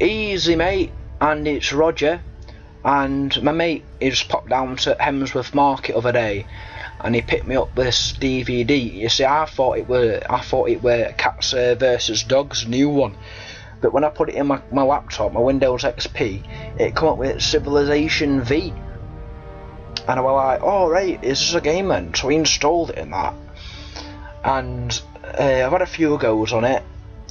Easy, mate. And it's Roger. And my mate is popped down to Hemsworth Market other day, and he picked me up this DVD. You see, I thought it were I thought it were Cats uh, versus Dogs new one, but when I put it in my, my laptop, my Windows XP, it come up with Civilization V, and I was like, oh right, is this a game then? So we installed it in that, and uh, I've had a few goes on it,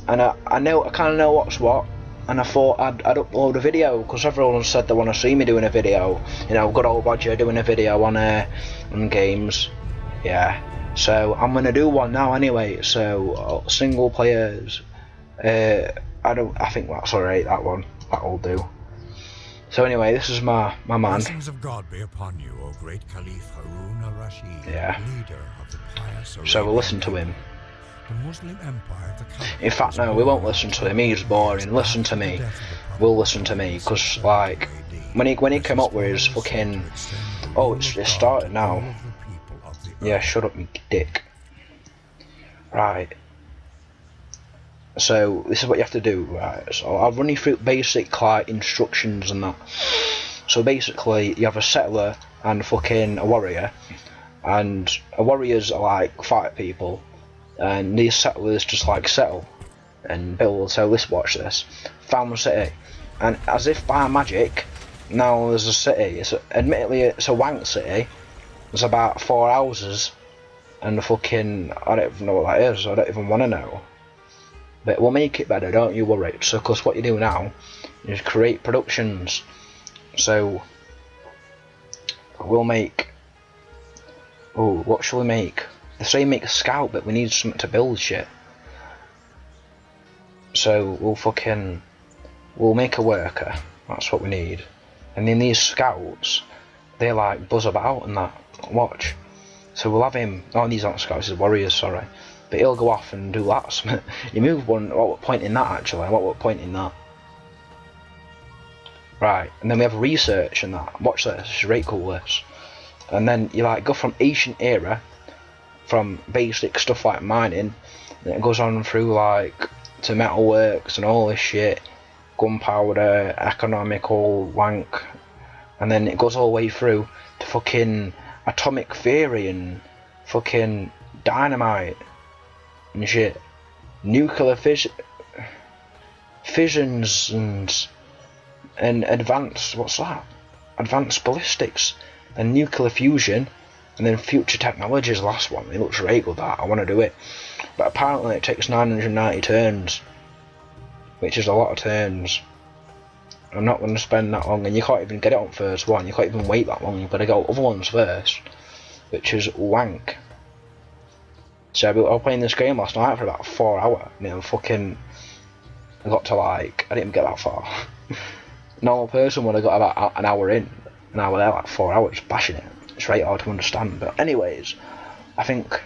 and I, I know I kind of know what's what and I thought I'd, I'd upload a video because everyone said they want to see me doing a video. You know, good old Roger doing a video on uh, on games. Yeah. So I'm gonna do one now anyway. So uh, single players. Uh, I don't. I think that's alright. That one. That'll do. So anyway, this is my my man. Blessings of God be upon you, O great Caliph Harun al-Rashid, Yeah. leader of the pious So we'll listen to him. The Muslim Empire the In fact, no, we won't listen to him. He's boring. Listen to me. We'll listen to me, cause like when he when he came up with his fucking oh it's it's started now. Yeah, shut up, you dick. Right. So this is what you have to do, right? So I'll run you through basic like instructions and that. So basically, you have a settler and fucking a warrior, and a warriors are like fight people, and these settlers just like settle and build. So let's watch this. Found the city, and as if by magic, now there's a city. It's a, admittedly it's a wank city. There's about four houses, and the fucking I don't even know what that is. I don't even want to know. But we'll make it better, don't you worry. So, of course what you do now is create productions. So we'll make. Oh, what shall we make? They say make a scout, but we need something to build shit. So we'll fucking we'll make a worker. That's what we need. And then these scouts, they like buzz about and that. Watch. So we'll have him. Oh, these aren't scouts. These warriors. Sorry. But he'll go off and do that. you move one. What point in that actually? What point in that? Right, and then we have research and that. Watch this. It's really cool. This. And then you like go from ancient era, from basic stuff like mining, and it goes on through like to metalworks and all this shit, gunpowder, economical wank, and then it goes all the way through to fucking atomic theory and fucking dynamite and shit, nuclear fis- fissions and and advanced what's that? Advanced ballistics and nuclear fusion, and then future the last one. It looks really good. That I want to do it, but apparently it takes 990 turns, which is a lot of turns. I'm not going to spend that long, and you can't even get it on first one. You can't even wait that long. You've got to go other ones first, which is wank. So I was playing this game last night for about four hours, and then fucking I got to like I didn't get that far. Normal person would have got about an hour in, I was there like four hours bashing it. It's very hard to understand, but anyways, I think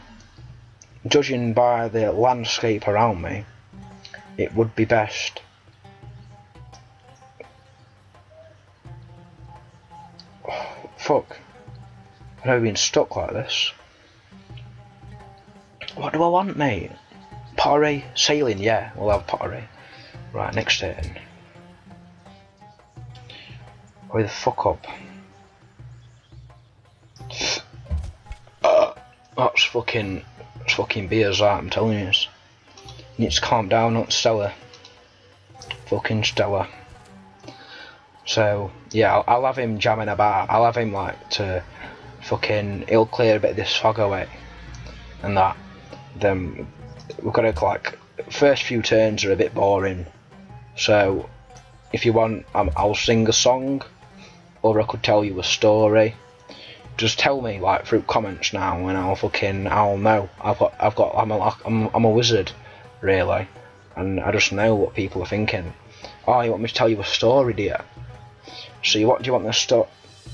judging by the landscape around me, it would be best. fuck. I've never been stuck like this. What do I want, mate? Pottery? Sailing, yeah, we'll have pottery. Right, next turn. Where the fuck up? That's fucking, that's fucking beers, that, I'm telling you. You need to calm down, not Stella. Fucking Stella. So, yeah, I'll, I'll have him jamming about. I'll have him, like, to fucking, he'll clear a bit of this fog away. And that. Then, we've got to, like, first few turns are a bit boring. So, if you want, um, I'll sing a song, or I could tell you a story. Just tell me, like, through comments now, and I'll fucking, I'll know. I've got, I've got, I'm a, I'm, I'm a wizard, really, and I just know what people are thinking. Oh, you want me to tell you a story, dear? So, you, what do you want the story?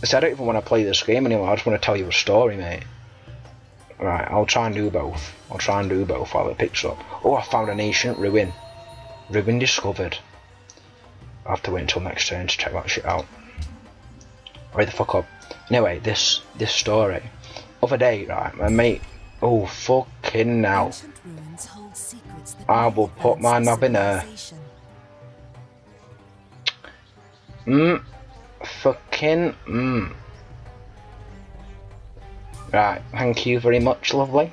So I don't even want to play this game anymore. I just want to tell you a story, mate. Right, I'll try and do both. I'll try and do both while it picks up. Oh, I found an ancient ruin. Ruin discovered. I have to wait until next turn to check that shit out. Right the fuck up. Anyway, this this story. Other day, right, my mate. Oh fucking now. Ancient ruins hold secrets that I will put my knob in there. Mmm. Fucking mmm. Right, thank you very much, lovely.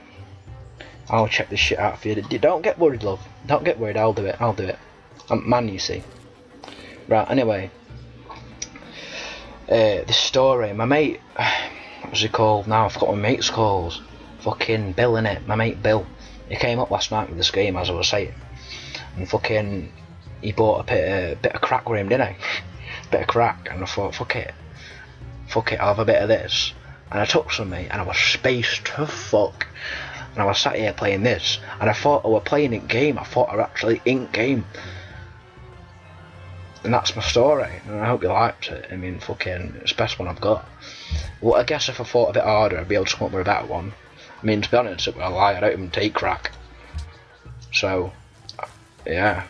I'll check this shit out for you. Don't get worried, love. Don't get worried, I'll do it, I'll do it. I'm man, you see. Right, anyway. Uh, this story, my mate, what's he called now? I've got my mate's calls. Fucking Bill, innit? My mate Bill. He came up last night with this game, as I was saying. And fucking, he bought a bit, uh, bit of crack with him, didn't he? bit of crack, and I thought, fuck it. Fuck it, I'll have a bit of this. And I took some, mate, and I was spaced to fuck. And I was sat here playing this, and I thought I were playing in game. I thought I were actually in game. And that's my story, and I hope you liked it. I mean, fucking, it's the best one I've got. Well, I guess if I fought a bit harder, I'd be able to come up with a better one. I mean, to be honest, it was lie, I don't even take crack. So, yeah.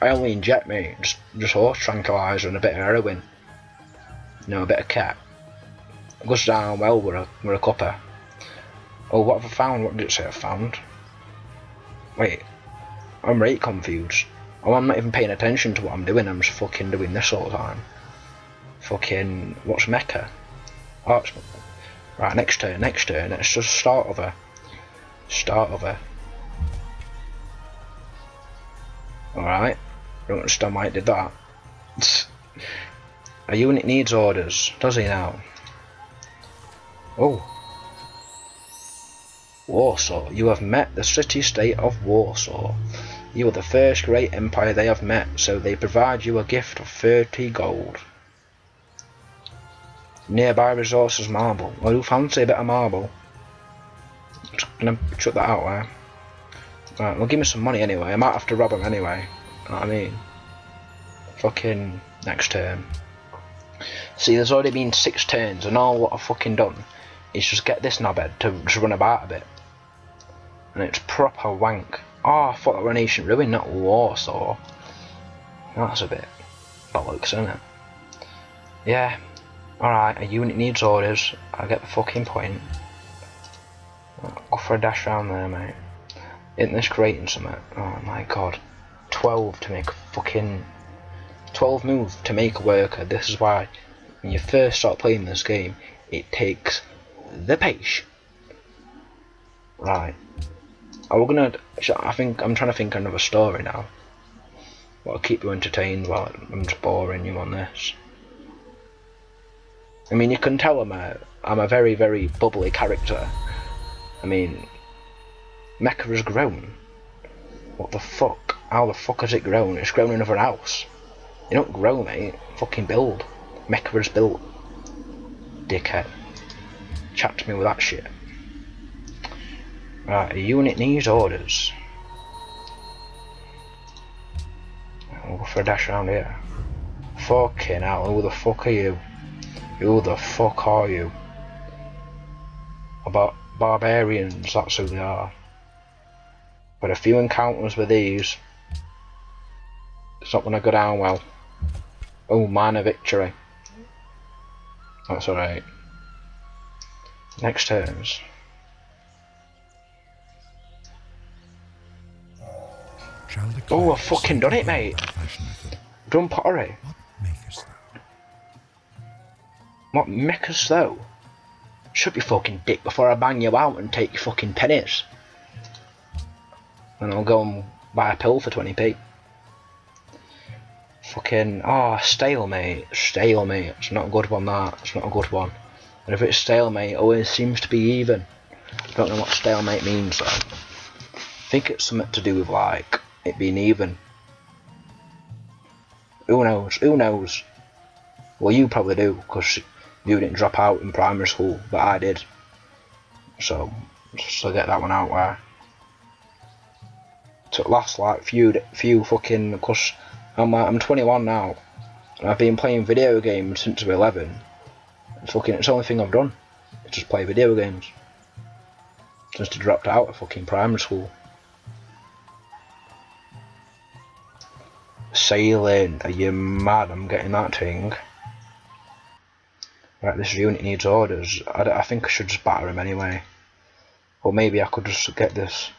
I only inject me, just, just horse tranquilizer and a bit of heroin. You know, a bit of cat. It goes down well with a, with a copper. Oh, what have I found? What did it say I found? Wait, I'm right confused. Oh, I'm not even paying attention to what I'm doing, I'm just fucking doing this all the time. Fucking, what's Mecca? Oh, it's, right, next turn, next turn, it's just start over. Start over. Alright, don't understand why it did that. A unit needs orders, does he now? Oh. Warsaw, you have met the city-state of Warsaw. You are the first great empire they have met, so they provide you a gift of 30 gold. Nearby resources marble. I do fancy a bit of marble. Just gonna chuck that out there. Right, well give me some money anyway. I might have to rob them anyway. You know what I mean? Fucking next turn. See, there's already been six turns, and all what I've fucking done is just get this knobhead to just run about a bit. And it's proper wank. Oh, I thought that were an ancient ruin, not Warsaw. That's a bit bollocks, isn't it? Yeah. Alright, a unit needs orders. I get the fucking point. Go for a dash around there, mate. Isn't this creating something? Oh my god. 12 to make a fucking... 12 moves to make a worker. This is why when you first start playing this game, it takes the page. Right. Are we gonna? I think I'm trying to think of another story now. What'll keep you entertained while I'm just boring you on this. I mean, you can tell I'm a I'm a very very bubbly character. I mean, Mecca has grown. What the fuck? How the fuck has it grown? It's grown another house. You don't grow, mate. Fucking build. Mecca has built. Dickhead. Chat to me with that shit. Right, a unit needs orders. We'll go for a dash around here. Fucking hell, who the fuck are you? Who the fuck are you? About barbarians, that's who they are. But a few encounters with these, it's not gonna go down well. Oh, minor victory. That's alright. Next turns. Oh, I've fucking done it, mate. Done pottery. What makest thou? What makest thou? Shut your fucking dick before I bang you out and take your fucking pennies. And I'll go and buy a pill for 20p. Fucking, ah, oh, stalemate. Stalemate. It's not a good one, that. It's not a good one. And if it's stalemate, it always seems to be even. I don't know what stalemate means, though. I think it's something to do with, like, it being even. Who knows? Who knows? Well, you probably do, because you didn't drop out in primary school, but I did. So, so get that one out there. Took last like few few fucking because I'm like, I'm 21 now, and I've been playing video games since I was 11. It's fucking it's the only thing I've done. Is just play video games. Since I dropped out of fucking primary school. Sailing, are you mad? I'm getting that thing. Right, this unit needs orders. I, I think I should just batter him anyway. Or maybe I could just get this